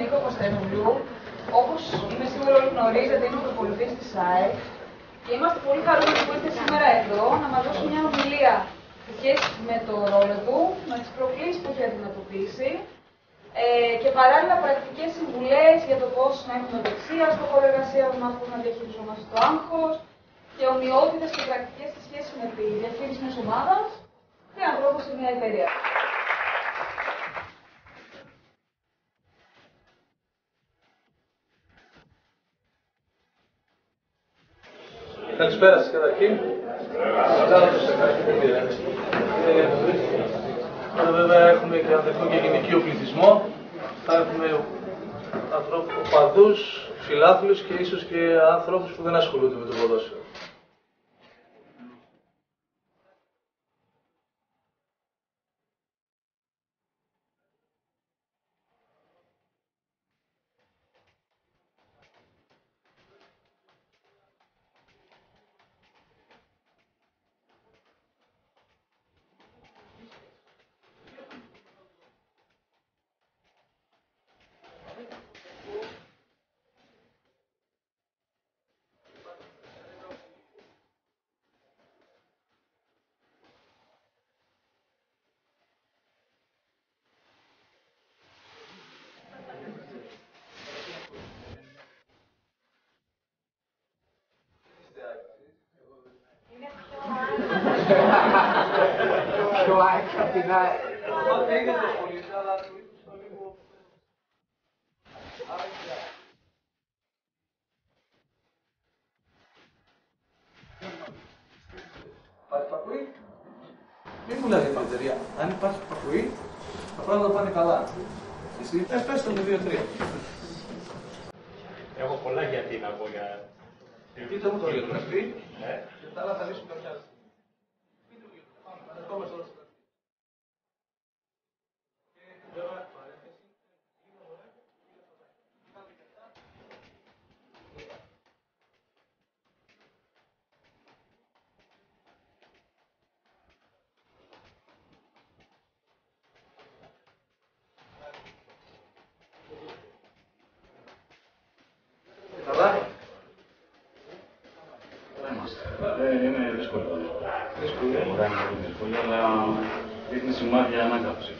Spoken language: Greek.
Νίκο Κωνσταντινούλου. Όπως είμαι σίγουρο όλοι γνωρίζετε, είμαι προπολιτή της ΣΑΕΚ και είμαστε πολύ χαρούμενοι που ήρθε σήμερα εδώ να μας δώσει μια ομιλία σε σχέση με το ρόλο του, με τις προκλήσεις που έχει αντιμετωπίσει ε, και παράλληλα πρακτικές συμβουλές για το πώς να έχουμε δεξία στο χώρο εργασίας μας, πώς να διαχειριζόμαστε το άγχος και ομοιότητες και πρακτικές σε σχέση με τη διαχείριση μιας ομάδας και ανθρώπους σε μια εταιρεία. Καλησπέρα σας καταρχήν. Εδώ βέβαια έχουμε και ανδρικό και γυναικείο πληθυσμό. Θα έχουμε ανθρώπους, οπαδούς, φιλάθλους και ίσως και άνθρωπους που δεν ασχολούνται με το ποδόσφαιρο. Πιο άκρα από την άλλη. Υπάρχει πακουή. Μην μου λέτε η εταιρεία. Αν υπάρχει πακουή, τα πράγματα πάνε καλά. Εσύ, ε, πες το με δύο-τρία. Έχω πολλά γιατί να πω για... Πείτε μου το για τον αυτή Ε, και τα άλλα θα λύσουν κάποια άλλη. Ε, είναι δύσκολο. Δύσκολο. Μπορεί να είναι πολύ δύσκολο, αλλά δείχνει σημάδια ανάκαμψη.